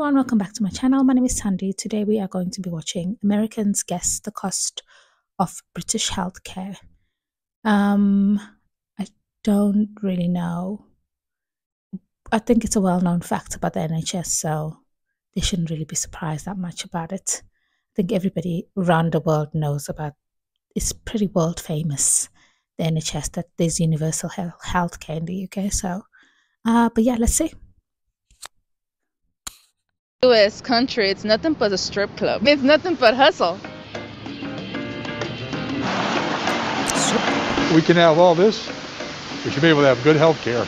everyone, welcome back to my channel. My name is Thandi. Today we are going to be watching Americans Guess the Cost of British Healthcare. Um, I don't really know. I think it's a well-known fact about the NHS, so they shouldn't really be surprised that much about it. I think everybody around the world knows about it's pretty world famous, the NHS, that there's universal health healthcare in the UK. So, uh, but yeah, let's see. US country, it's nothing but a strip club. It's nothing but hustle. We can have all this. We should be able to have good health care.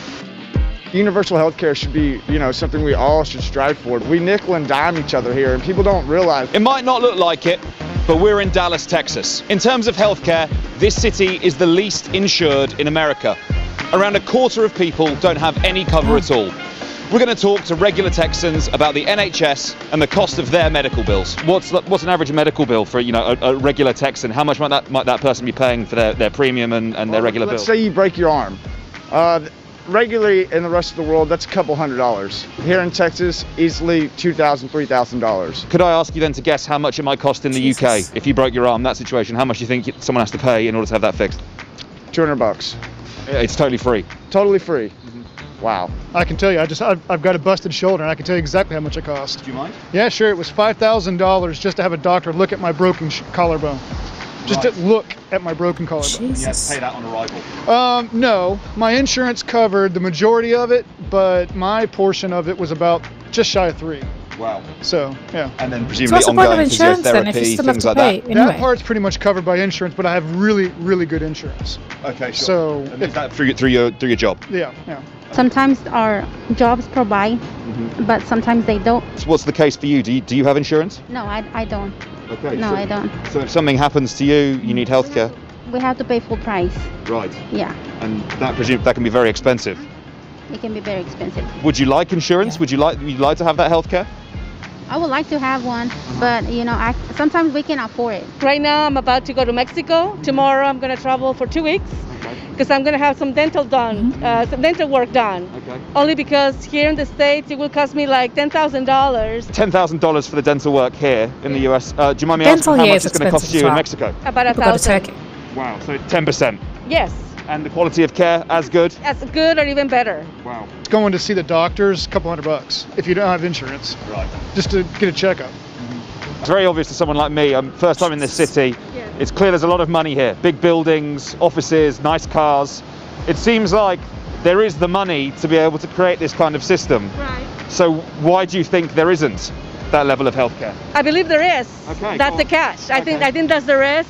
Universal health care should be, you know, something we all should strive for. We nickel and dime each other here, and people don't realize. It might not look like it, but we're in Dallas, Texas. In terms of healthcare, this city is the least insured in America. Around a quarter of people don't have any cover at all. We're going to talk to regular Texans about the NHS and the cost of their medical bills. What's what's an average medical bill for you know a, a regular Texan? How much might that might that person be paying for their, their premium and, and their regular bills? Let's bill? say you break your arm. Uh, regularly in the rest of the world, that's a couple hundred dollars. Here in Texas, easily two thousand, three thousand dollars. Could I ask you then to guess how much it might cost in the Jesus. UK if you broke your arm? That situation, how much do you think someone has to pay in order to have that fixed? Two hundred bucks, It's totally free. totally free. Mm-hmm. Wow. I can tell you, I just I've, I've got a busted shoulder, and I can tell you exactly how much it cost. Do you mind? Yeah, sure. It was five thousand dollars just to have a doctor look at my broken sh- collarbone. Just Right. to look at my broken collarbone. Jesus. that on arrival. Um, no, my insurance covered the majority of it, but my portion of it was about just shy of three. Wow. So yeah, And then So presumably what's the point of ongoing insurance then if you physiotherapy, still have things to like pay that. anyway? that part's pretty much covered by insurance, but I have really, really good insurance. Okay, So And is that through, your- through your through your job? yeah, yeah. Sometimes our jobs provide, Mm-hmm. but sometimes they don't. So what's the case for you? Do you, do you have insurance? No, I, I don't. Okay. No, so, I don't. So if something happens to you, you need healthcare. We have to pay full price. Right. Yeah, And that presume that can be very expensive. it can be very expensive. Would you like insurance? Would you like would you like to have that healthcare? I would like to have one, but you know, I sometimes we can afford it. Right now, I'm about to go to Mexico. Tomorrow, I'm going to travel for two weeks because I'm going to have some dental done, uh, some dental work done. Okay. Only because here in the States, it will cost me like $10,000, Ten thousand dollars for the dental work here in the US. Uh, do you mind me Dental asking how much it's going to cost you as in well. Mexico? about a People go to thousand. Turkey. Wow. So ten percent. Yes, And the quality of care as good. as good or even better. Wow. Going to see the doctors, a couple hundred bucks if you don't have insurance, Right. just to get a checkup. It's very obvious to someone like me. I'm first time in this city. Yes. It's clear there's a lot of money here. Big buildings, offices, nice cars. It seems like there is the money to be able to create this kind of system. Right. So why do you think there isn't that level of healthcare? I believe there is. Okay, That's go the on. catch. I think I think that's the risk,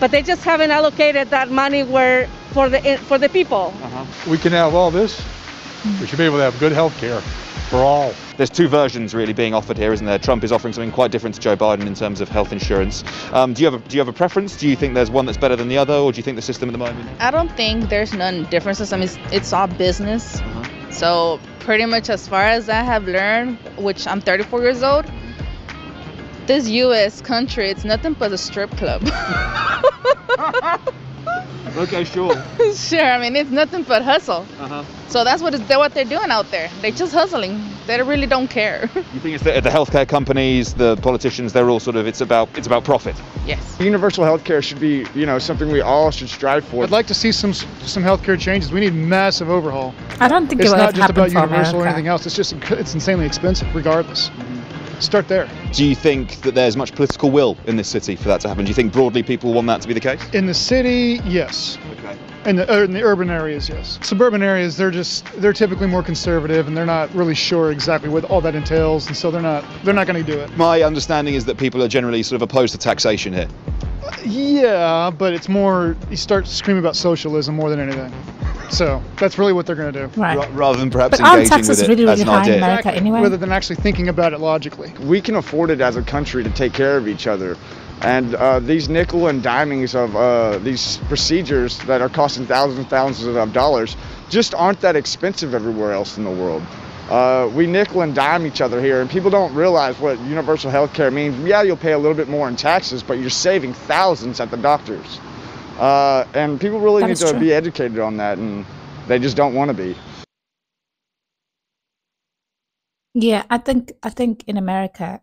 but they just haven't allocated that money where for the for the people. Uh-huh. We can have all this. We should be able to have good health care for all. There's two versions really being offered here, isn't there? Trump is offering something quite different to Joe Biden in terms of health insurance. Um, do you have a, do you have a preference? Do you think there's one that's better than the other, or do you think the system at the moment? I don't think there's none differences. I mean, it's, it's all business. So pretty much as far as I have learned, which I'm 34 years old, this U.S. country, it's nothing but a strip club. Okay, sure. sure, I mean, it's nothing but hustle. Uh-huh. So that's what, it's, what they're doing out there. They're just hustling. They really don't care. You think it's the, the healthcare companies, the politicians? They're all sort of it's about it's about profit. yes. Universal healthcare should be, you know, something we all should strive for. I'd like to see some some healthcare changes. We need massive overhaul. I don't think It's it will not just about for universal or anything else. It's just it's insanely expensive, regardless. Start there. Do you think that there's much political will in this city for that to happen? Do you think broadly people want that to be the case? In the city, yes. Okay. In the, uh, in the urban areas, yes. Suburban areas, they're just they're typically more conservative, and they're not really sure exactly what all that entails, and so they're not they're not going to do it. My understanding is that people are generally sort of opposed to taxation here. Yeah, but it's more you start screaming about socialism more than anything. So that's really what they're going to do. Right. ra- rather than perhaps But engaging taxes with it really, as really an high idea. America anyway? Rather than actually thinking about it logically. we can afford it as a country to take care of each other. And uh, these nickel and dimings of uh, these procedures that are costing thousands and thousands of dollars just aren't that expensive everywhere else in the world. Uh, we nickel and dime each other here, and people don't realize what universal health care means. Yeah, you'll pay a little bit more in taxes, but you're saving thousands at the doctors. Uh, and people really That need to true. be educated on that, and they just don't want to be. Yeah, I think I think in America,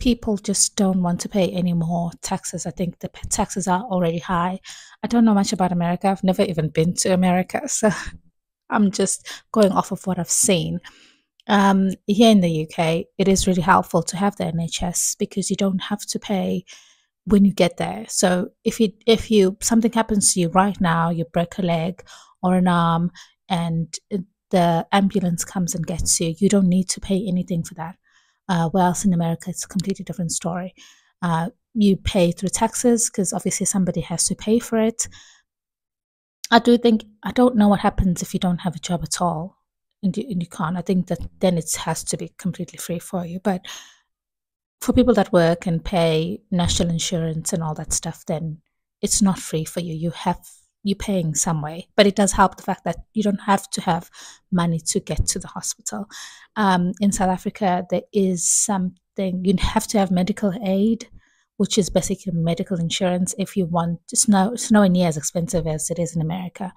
people just don't want to pay any more taxes. I think the taxes are already high. I don't know much about America. I've never even been to America, so I'm just going off of what I've seen. Um, here in the UK, it is really helpful to have the NHS because you don't have to pay when you get there. So if you if you something happens to you right now, you break a leg or an arm, and uh, the ambulance comes and gets you, you don't need to pay anything for that. Uh, whereas in America, it's a completely different story. Uh, you pay through taxes because obviously somebody has to pay for it. I do think I don't know what happens if you don't have a job at all and you, and you can't. I think that then it has to be completely free for you. But for people that work and pay national insurance and all that stuff, then it's not free for you. You have you're paying some way, but it does help the fact that you don't have to have money to get to the hospital. Um, in South Africa, there is something you have to have medical aid, which is basically medical insurance. If you want, it's no, it's nowhere near as expensive as it is in America.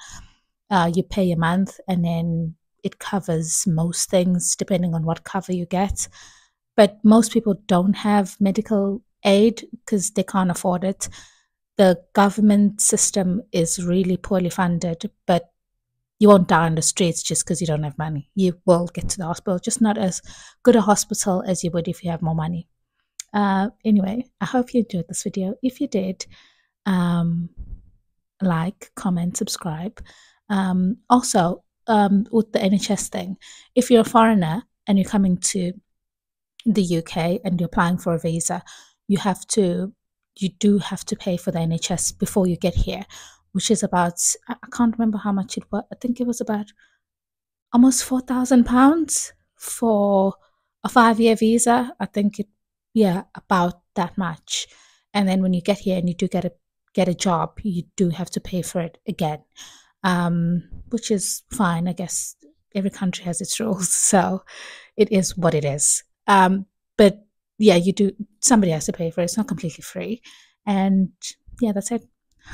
Uh, you pay a month, and then it covers most things depending on what cover you get. But most people don't have medical aid because they can't afford it the government system is really poorly funded, but you won't die on the streets just because you don't have money. You will get to the hospital, just not as good a hospital as you would if you have more money. Uh, anyway, I hope you enjoyed this video. If you did, um, like, comment, subscribe. Um, also, um, with the NHS thing, if you're a foreigner and you're coming to the UK and you're applying for a visa, you have to you do have to pay for the NHS before you get here, which is about I can't remember how much it was. I think it was about almost four thousand pounds for a five year visa. I think it yeah, about that much. And then when you get here and you do get a get a job, you do have to pay for it again. Um, which is fine, I guess every country has its rules, so it is what it is. Um, but yeah, you do, somebody has to pay for it. It's not completely free. And yeah, that's it.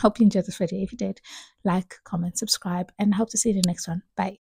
Hope you enjoyed this video. If you did, like, comment, subscribe, and hope to see you in the next one. Bye.